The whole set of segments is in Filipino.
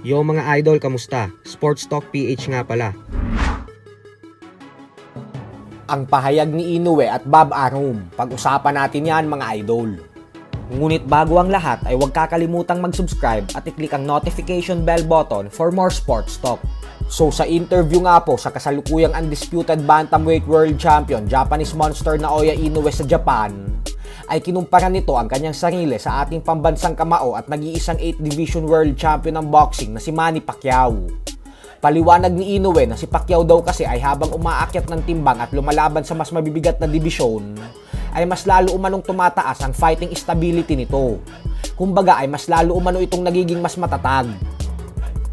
Yo mga idol, kamusta? Sports Talk PH nga pala. Ang pahayag ni Inoue at Bob Arum, pag-usapan natin yan mga idol. Ngunit bago ang lahat ay huwag kakalimutang mag-subscribe at i-click ang notification bell button for more sports talk. So sa interview nga po sa kasalukuyang undisputed bantamweight world champion Japanese monster Naoya Inoue sa Japan, ay kinumpara nito ang kanyang sarili sa ating pambansang kamao at nag-iisang 8 Division World Champion ng boxing na si Manny Pacquiao. Paliwanag ni Inoue na si Pacquiao daw kasi ay habang umaakyat ng timbang at lumalaban sa mas mabibigat na dibisyon, ay mas lalo umanong tumataas ang fighting stability nito. Kumbaga ay mas lalo umano itong nagiging mas matatag.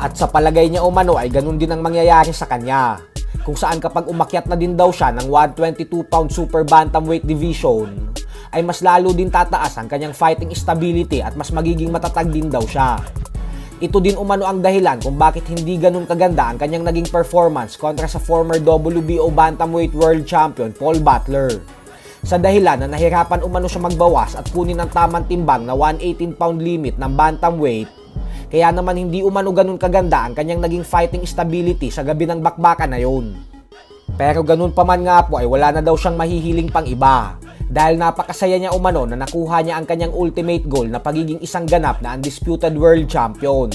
At sa palagay niya umano ay ganun din ang mangyayari sa kanya. Kung saan kapag umakyat na din daw siya ng 122 pound super bantamweight division, ay mas lalo din tataas ang kanyang fighting stability at mas magiging matatag din daw siya. Ito din umano ang dahilan kung bakit hindi ganun kaganda ang kanyang naging performance kontra sa former WBO Bantamweight World Champion Paul Butler. Sa dahilan na nahirapan umano siya magbawas at kunin ang tamang timbang na 118 pound limit ng bantamweight, kaya naman hindi umano ganun kaganda ang kanyang naging fighting stability sa gabi ng bakbakan na yun. Pero ganun pa man nga po ay wala na daw siyang mahihiling pang iba dahil napakasaya niya umano na nakuha niya ang kanyang ultimate goal na pagiging isang ganap na undisputed world champion.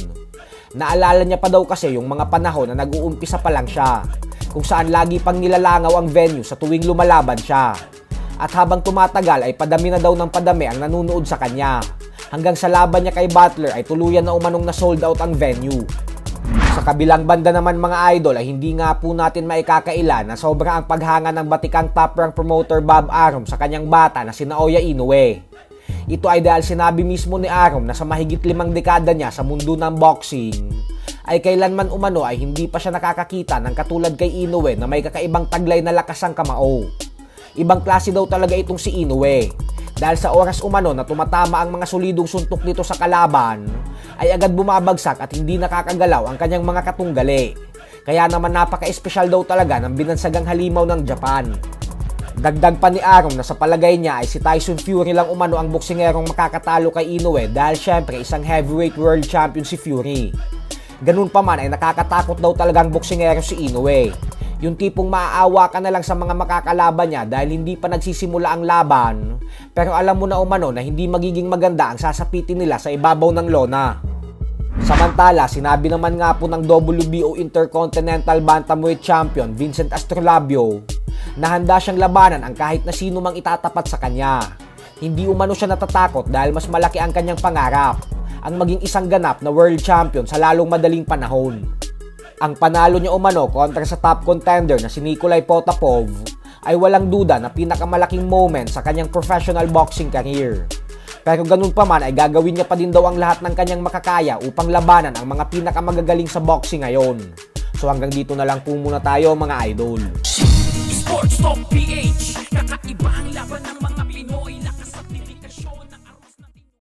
Naalala niya pa daw kasi yung mga panahon na nag-uumpisa pa lang siya, kung saan lagi pang nilalangaw ang venue sa tuwing lumalaban siya. At habang tumatagal ay padami na daw ng padami ang nanunood sa kanya, hanggang sa laban niya kay Butler ay tuluyan na umanong na sold out ang venue. Sa kabilang banda naman mga idol ay hindi nga po natin maikakaila na sobra ang paghanga ng batikang top rank promoter Bob Arum sa kanyang bata na si Naoya Inoue. Ito ay dahil sinabi mismo ni Arum na sa mahigit limang dekada niya sa mundo ng boxing, ay kailanman umano ay hindi pa siya nakakakita ng katulad kay Inoue na may kakaibang taglay na lakas ang kamao. Ibang klase daw talaga itong si Inoue. Dahil sa oras umano na tumatama ang mga solidong suntok nito sa kalaban, ay agad bumabagsak at hindi nakakagalaw ang kanyang mga katunggali. Kaya naman napaka-espesyal daw talaga ng binansagang halimaw ng Japan. Dagdag pa ni Aron na sa palagay niya ay si Tyson Fury lang umano ang boksingerong makakatalo kay Inoue dahil syempre isang heavyweight world champion si Fury. Ganun pa man ay nakakatakot daw talagang boksingero si Inoue. Yung tipong maaawa ka na lang sa mga makakalaban niya dahil hindi pa nagsisimula ang laban, pero alam mo na umano na hindi magiging maganda ang sasapitin nila sa ibabaw ng lona. Samantala, sinabi naman nga po ng WBO Intercontinental Bantamweight Champion Vincent Astrolabio na handa siyang labanan ang kahit na sino mang itatapat sa kanya. Hindi umano siya natatakot dahil mas malaki ang kanyang pangarap, ang maging isang ganap na world champion sa lalong madaling panahon. Ang panalo niya umano kontra sa top contender na si Nikolai Potapov ay walang duda na pinakamalaking moment sa kanyang professional boxing career. Pero ganun pa man ay gagawin niya pa din daw ang lahat ng kanyang makakaya upang labanan ang mga pinakamagagaling sa boxing ngayon. So hanggang dito na lang po muna tayo mga idol. Sports Talk PH,